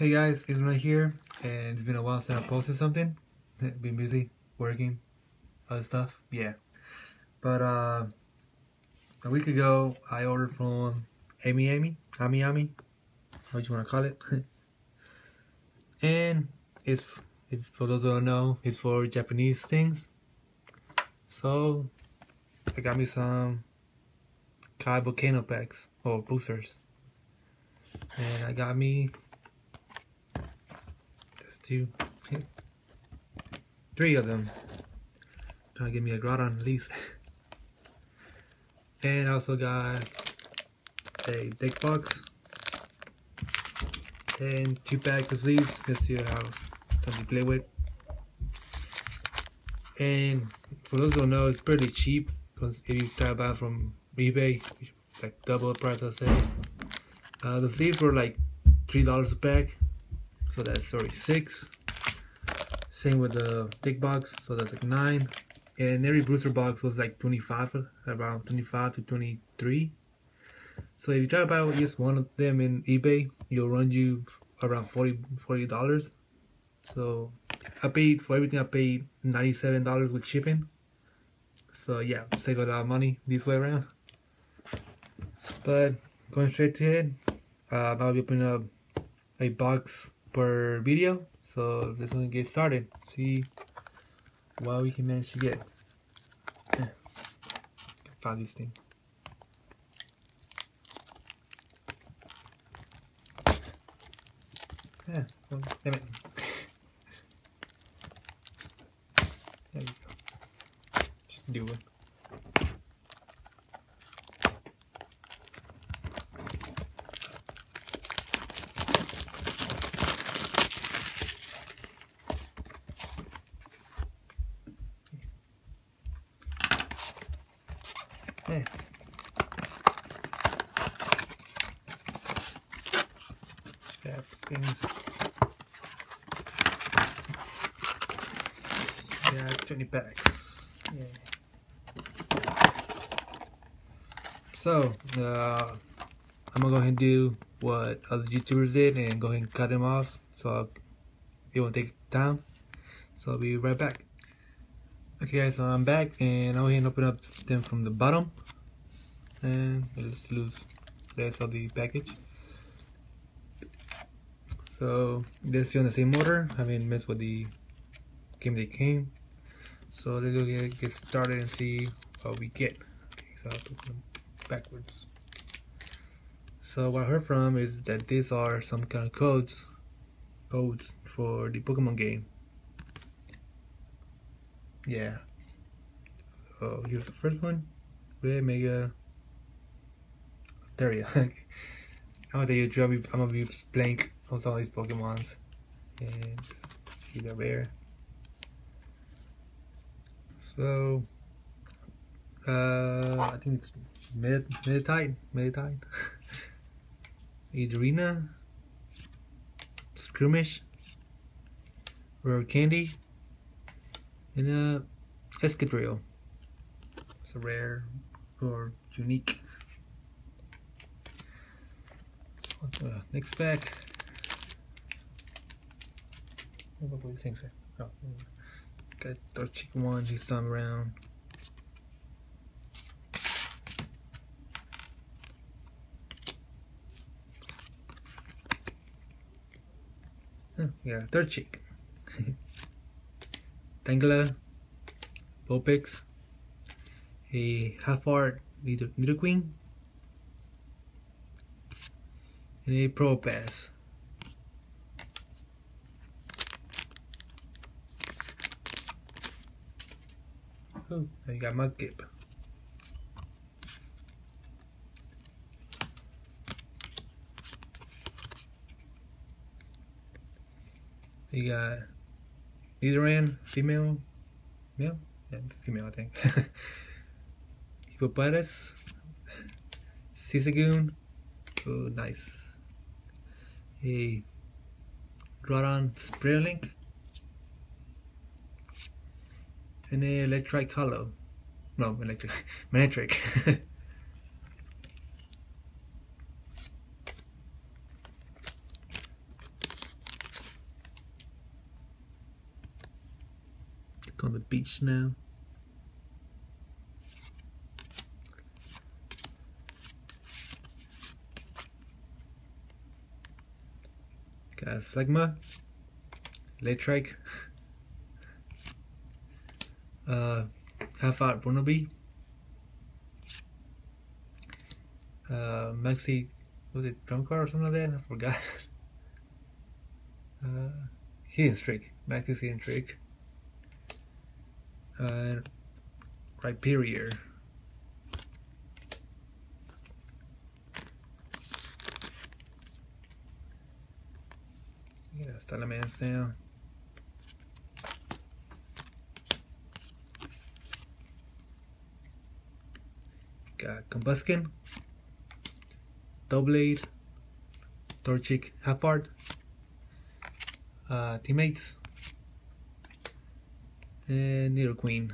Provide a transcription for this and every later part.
Hey guys, it's right here, and it's been a while since I posted something. Been busy working, other stuff, yeah. But uh, a week ago, I ordered from Amy Amy, Ami Ami, what you want to call it. and it's, if, for those who don't know, it's for Japanese things. So, I got me some Gaia Volcano packs, or boosters. And I got me two, three of them. Trying to give me a Groudon at least. and I also got a deck box and two packs of sleeves just to have something to play with. And for those who don't know, it's pretty cheap because if you try to buy from eBay, like double the price I say. Uh, the sleeves were like three dollars a pack, so that's sorry six. Same with the thick box, so that's like nine. And every booster box was like 25, around 25 to 23. So if you try to buy just one of them in eBay, you'll run you around 40 40 dollars. So I paid for everything. I paid 97 dollars with shipping. So yeah, save a lot of money this way around. But going straight to it, uh, I'll be opening up a box per video. So let's get started. See what we can manage to get. Found this thing. Yeah, damn it. There you go. Just do it. Yeah. Yeah, 20 packs. Yeah. So, uh, I'm gonna go ahead and do what other YouTubers did and go ahead and cut them off so it won't take time. So I'll be right back. Okay guys, so I'm back and I'll go ahead and open up them from the bottom and let's lose the rest of the package. So they're still in the same order, haven't messed with the game they came. So let's go get started and see what we get. Okay, so I'll put them backwards. So what I heard from is that these are some kind of codes, codes for the Pokemon game. Yeah. So here's the first one. Red Mega Theria. I'm gonna tell you, I'm gonna be blank some of these Pokemons. And see the rare. So, uh, I think it's Med Meditite, Meditite, Adrena, Skirmish, Rare Candy, and uh, Excadrill. It's a rare or unique. Uh, next pack. You think, sir? Oh, got the chicken one this time around. Yeah, third chick. Tangela, Vulpix, a half art Nidoqueen, and a Probopass. Oh, you got Mudkip. So you got Nidoran, female, male, yeah, female I think. Hippopotamus, Sisagoon, oh nice. A Groudon Spirit Link, An electric color, No, electric, metric. on the beach now. Got a Sigma, electric uh, Half Out Burnaby, uh, Maxi, was it drum car or something like that? I forgot. uh, hidden streak, Maxi's hidden streak, uh, Rhyperior. Yeah, Stalamans now. Got Combusken, Doublade, Torchic Halfart, uh, Teammates, and Nidoqueen.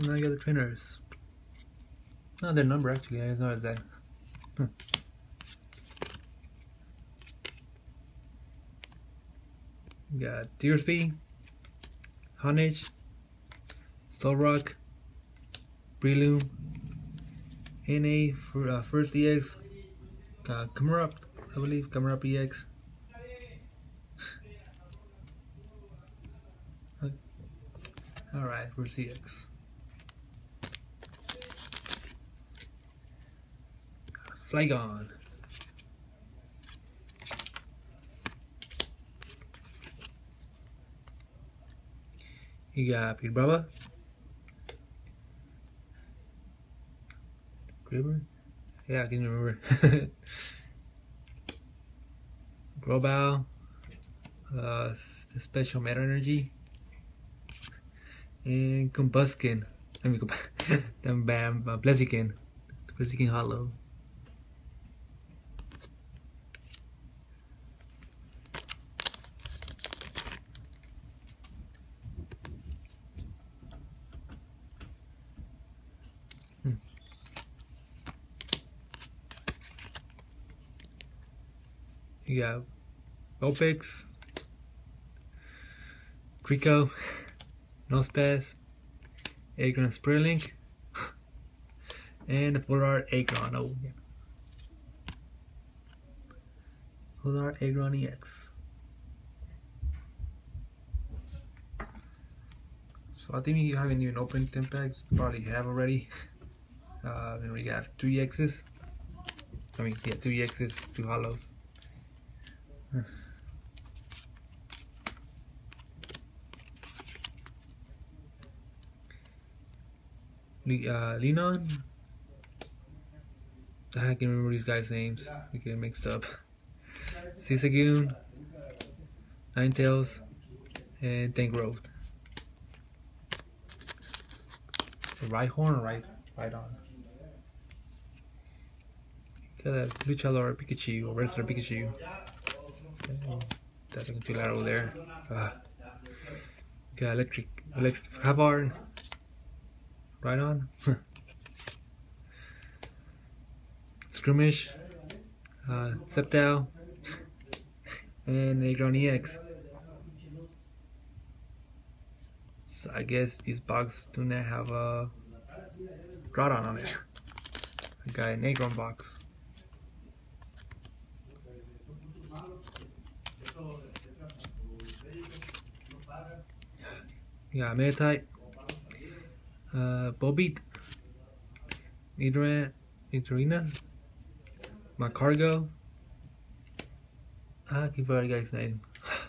Now I got the trainers. No, their number actually, I noticed that. Huh. Got Deersby, Honage, Solrock, Breloom, NA for uh, first EX, uh, Camerupt, I believe, Camerupt EX. Alright, where's EX? Flygon. You got Pete Brava. Gribber? Yeah, I can remember. Grobal. Uh, the special matter energy. And Combusken. I then Bam, uh, Blaziken. Blaziken Hollow. You got Vulpix, Crico, Nosepass, Aggron Spirit Link, and Art Aggron. Oh, yeah. Full Art Aggron EX. So I think you haven't even opened 10 packs. Probably have already. Uh, and we have two EXs. I mean, yeah, two EXs, two hollows. Uh, Linon. I can't remember these guys' names. We get mixed up. Sisagoon, Ninetales, and Tangrowth. Right horn, right, right on. Got a Luchador Pikachu or Wrestler Pikachu. Looking too over there. Uh, got electric, electric Havard. Right on. Skirmish, uh, Sceptile, and Aggron EX. So I guess these boxes do not have a Groudon on it. I got an Aggron box. Yeah, Meditite, uh, Bobbeat, Nidoran, Nidorina, Magcargo. I keep forgetting guy's name.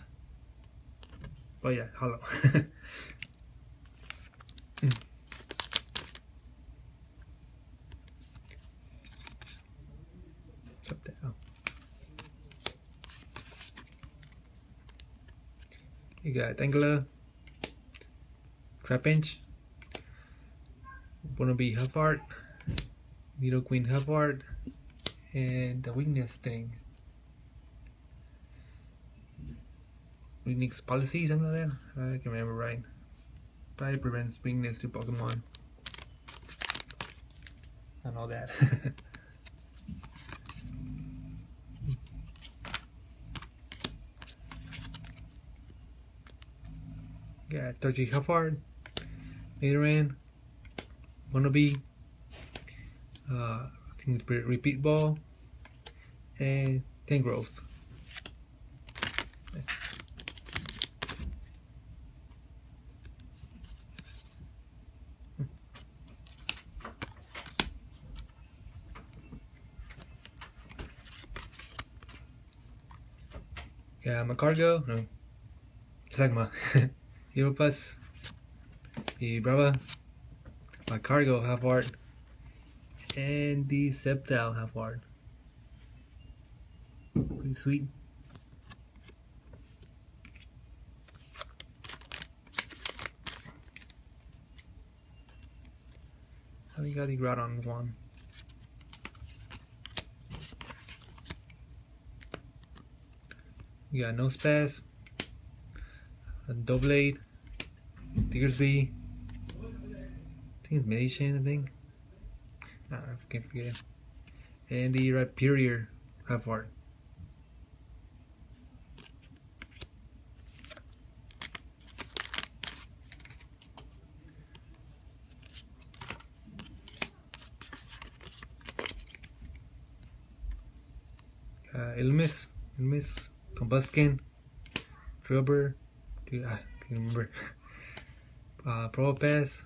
Oh yeah, hello. Up there. You got Trapinch. Wannabe Huffart, Nidoqueen Huffart, and the weakness thing. Weakness policy, something like that? I can remember right. Type prevents weakness to Pokemon. And all that. Yeah, Dodgy Huffard. Nidoran, Wannabe, uh, I think Repeat Ball, and Tangrowth. Yeah, Magcargo, no. Hero Plus, the Brava, Magcargo half art, and the Sceptile half art. Pretty sweet. I think I got the Groudon one. You got no Nosepass, a Doublade, Diggersby, I think it's Medicham, I think. Ah, I can't forget. And the Rhyperior half art. Uh, Ilmis, Ilmis, Combusken, Rubber, dude, I can't remember. Uh, Probopass,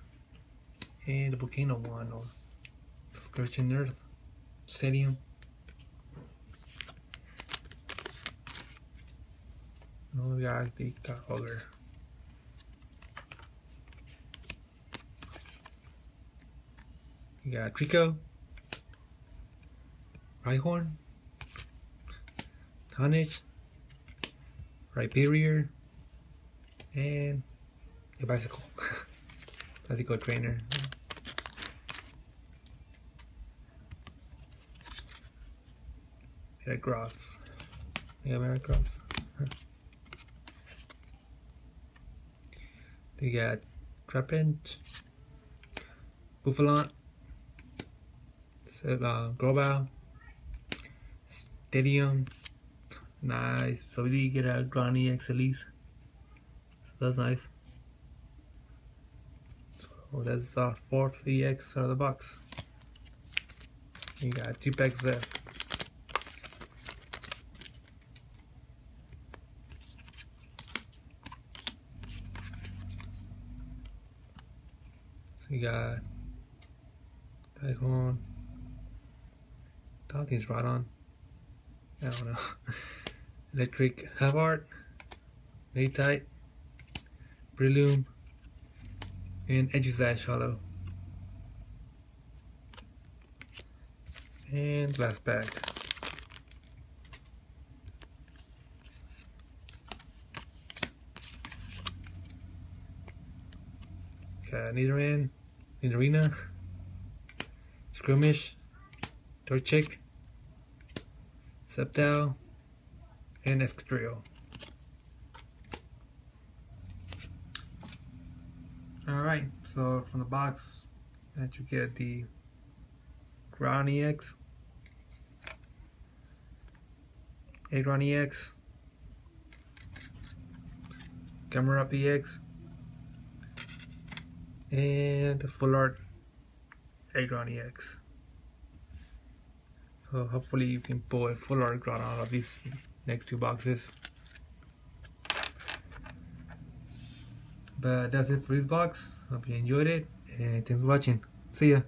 and the Volcano one, or Scorching Earth, Stadium. No, we got the color. We got Trico, Rhyhorn, Tonnage, Rhyperior, and a bicycle. Bicycle trainer. Metagross. Yeah, Metagross. They got Trapinch, Bouffalant, uh, Grobau, Stadium. Nice. So we did get a Granny X least. So that's nice. So that's our fourth EX out of the box. You got two packs there. So you got Dagon. Talking's right on. I don't know. Electric Havard, Maytite, Breloom, and Aegislash Hollow. And last bag. Got Nidoran, Nidorina, Skirmish, Torchic, Sceptile, and Excadrill. Alright, so from the box that you get the Groudon EX, Aggron EX, Camerupt EX, and the Full Art Aggron EX. So hopefully you can pull a full art Groudon out of these next two boxes. But that's it for this box. Hope you enjoyed it and thanks for watching. See ya.